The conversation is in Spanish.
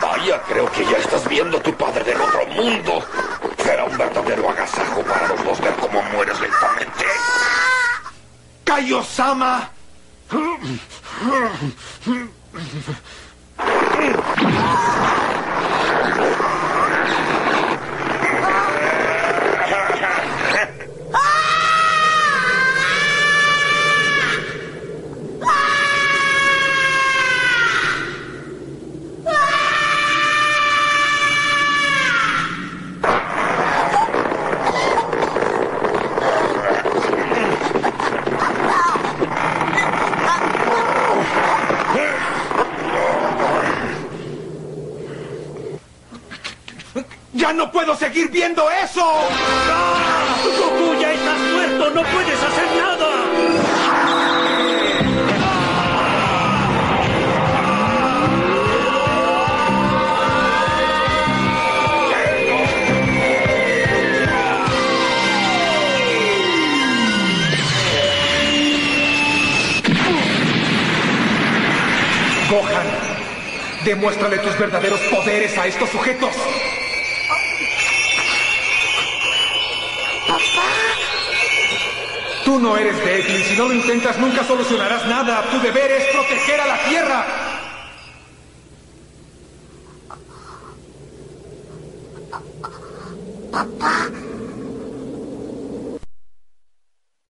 Vaya, creo que ya estás viendo a tu padre del otro mundo. Será un verdadero agasajo para los dos ver cómo mueres lentamente. ¡Kaiosama! ¡Ya no puedo seguir viendo eso! ¡Goku, ya estás muerto! ¡No puedes hacer Gohan, demuéstrale tus verdaderos poderes a estos sujetos. Papá. Tú no eres Deadly. Si no lo intentas, nunca solucionarás nada. Tu deber es proteger a la Tierra. Papá.